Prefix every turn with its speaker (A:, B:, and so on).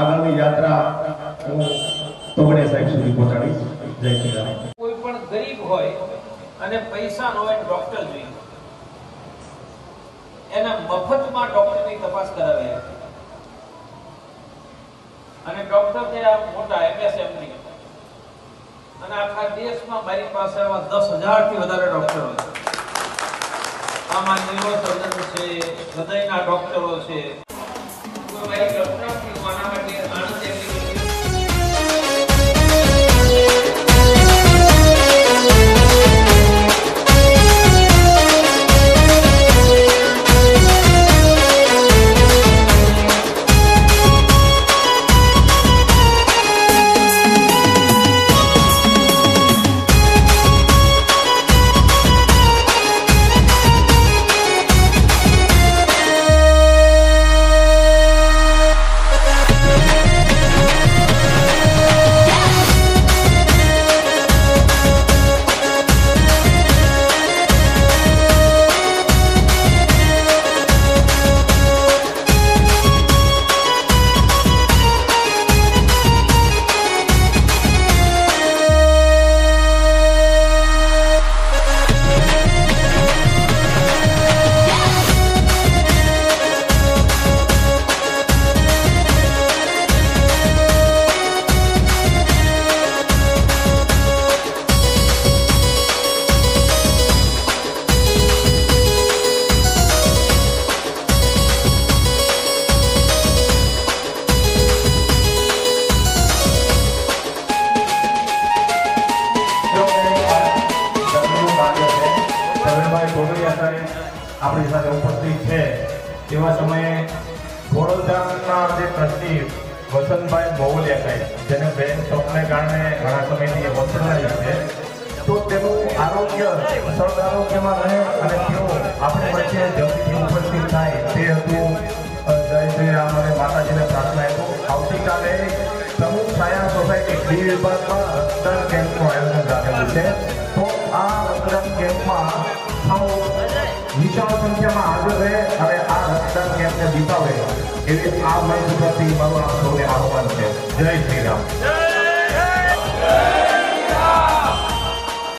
A: આગામી યાત્રા તોગડે સાહેબ સુધી પહોંચાડીશ. જય શ્રી રામ.
B: કોઈ પણ ગરીબ હોય અને પૈસા ન હોય ડોક્ટર જોઈએ. એને મફતમાં ડોક્ટરની તપાસ કરાવી અને ડોક્ટર જે આ મોટા એમએસ એમની અને આખા દેશમાં મારી પાસે આવા દસથી વધારે ડોક્ટરો છે. આમાં માનવીઓ છે, હૃદયના ડોક્ટરો છે.
A: આપણી સાથે ઉપસ્થિત છે. તેવા સમયે વડોદરાના જે ટ્રસ્ટી વસંતભાઈ મોવલિયા જેને બ્રેન શોકને કારણે ઘણા સમયથી હોસ્પિટલાઇઝ છે, તો તેનું આરોગ્ય, સરળ આરોગ્યમાં રહે અને તેઓ આપણી વચ્ચે જલ્દીથી ઉપસ્થિત થાય તે હતું જય શ્રી રામ અને માતાજીને પ્રાર્થના હતું આવતીકાલે પ્રમુખ છાયા સોસાયટી બી વિભાગમાં રક્તદાન કેમ્પનું આયોજન રાખેલું છે. રક્તદાન કેમ્પને દીપાવે એવી આ મંચ પરથી મારું આપ સૌને આહ્વાન છે જય શ્રી રામ